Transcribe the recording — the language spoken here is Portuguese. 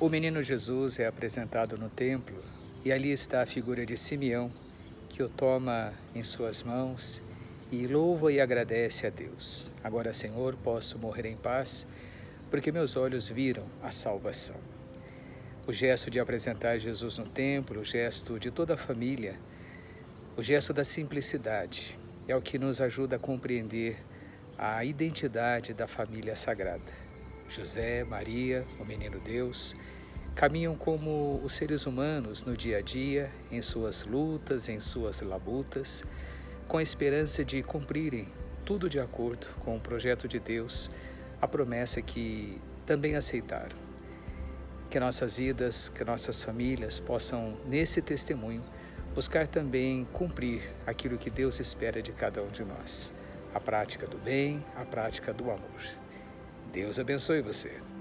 O menino Jesus é apresentado no templo e ali está a figura de Simeão, que o toma em suas mãos e louva e agradece a Deus. Agora, Senhor, posso morrer em paz, porque meus olhos viram a salvação. O gesto de apresentar Jesus no templo, o gesto de toda a família, o gesto da simplicidade, é o que nos ajuda a compreender a identidade da família sagrada. José, Maria, o menino Deus, caminham como os seres humanos no dia a dia, em suas lutas, em suas labutas, com a esperança de cumprirem tudo de acordo com o projeto de Deus, a promessa que também aceitaram. Que nossas vidas, que nossas famílias possam, nesse testemunho, buscar também cumprir aquilo que Deus espera de cada um de nós: a prática do bem, a prática do amor. Deus abençoe você.